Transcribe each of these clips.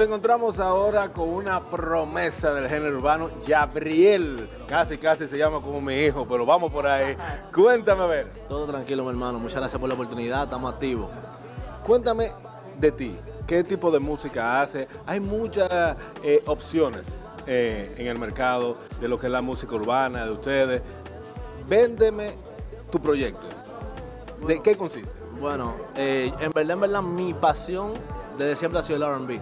nos encontramos ahora con una promesa del género urbano, Gabriel. Casi, casi se llama como mi hijo, pero vamos por ahí. Cuéntame, a ver. Todo tranquilo, mi hermano. Muchas gracias por la oportunidad. Estamos activos. Cuéntame de ti. ¿Qué tipo de música hace? Hay muchas eh, opciones eh, en el mercado de lo que es la música urbana, de ustedes. Véndeme tu proyecto. ¿De qué consiste? Bueno, eh, en verdad, en verdad, mi pasión desde siempre ha sido el RB.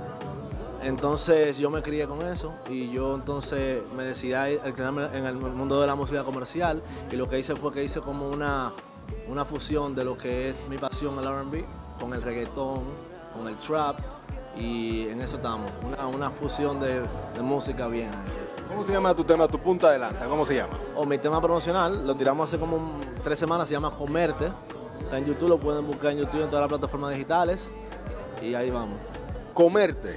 Entonces yo me crié con eso y yo entonces me decidí a crearme en el mundo de la música comercial y lo que hice fue que hice como una, una fusión de lo que es mi pasión el RB con el reggaetón, con el trap y en eso estamos, una, una fusión de, de música bien. ¿Cómo se llama tu tema, tu punta de lanza? ¿Cómo se llama? O mi tema promocional, lo tiramos hace como tres semanas, se llama Comerte. Está en YouTube, lo pueden buscar en YouTube en todas las plataformas digitales. Y ahí vamos. Comerte.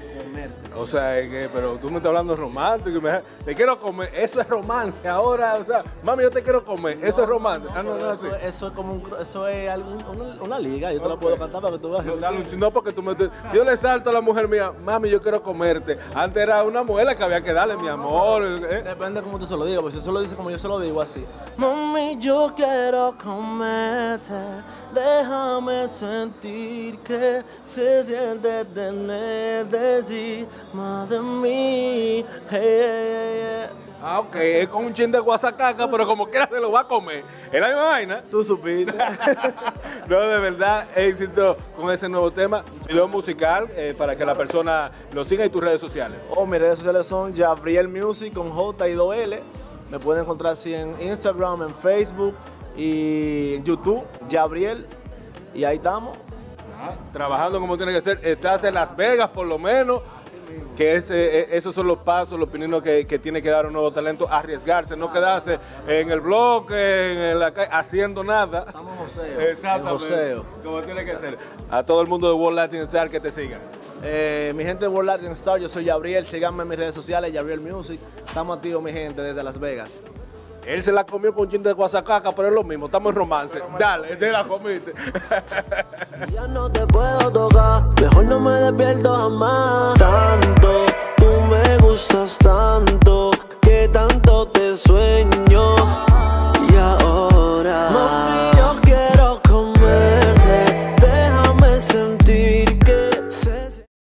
O sea, que, pero tú me estás hablando romántico. y me- te quiero comer. Eso es romance. Ahora, o sea, mami, yo te quiero comer. Eso es romance. Ah, no, no, así. eso, es como un, eso es una, una liga, yo te la puedo cantar para que tú veas. No, no, porque tú me... Si yo le salto a la mujer mía, mami, yo quiero comerte. Antes era una mujer la que había que darle, mi amor. ¿eh? Depende de cómo tú se lo digas, porque si eso lo dices como yo se lo digo así. Mami, yo quiero comerte, déjame sentir que se siente tener de ti, más de mí. Hey. Ah, ok, es con un chin de guasacaca, pero como quiera se lo va a comer. Es la misma vaina. Tú supiste. No, de verdad, éxito con ese nuevo tema. Video musical eh, para que la persona lo siga en tus redes sociales. O mis redes sociales son Gabriel Music con J y 2L. Me pueden encontrar así en Instagram, en Facebook y en YouTube, Gabriel. Y ahí estamos. Trabajando como tiene que ser. Estás en Las Vegas, por lo menos. Que ese, eh, esos son los pasos, los pininos que, que tiene que dar un nuevo talento. Arriesgarse, no quedarse en el bloque, en la calle, haciendo nada. Estamos en joseo. Exactamente. Como tiene que ser. A todo el mundo de World Latin Star que te sigan. Eh, mi gente de World Latin Star, yo soy Gabriel. Síganme en mis redes sociales, Gabriel Music. Estamos activos, mi gente, desde Las Vegas. Él se la comió con chin de guasacaca, pero es lo mismo. Estamos en romance. Dale, te la comiste. Ya no te puedo tocar, mejor no me despierto jamás.